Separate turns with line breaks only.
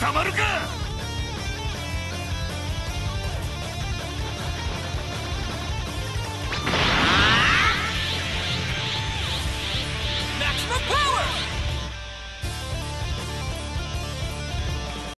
たまるか maximum power!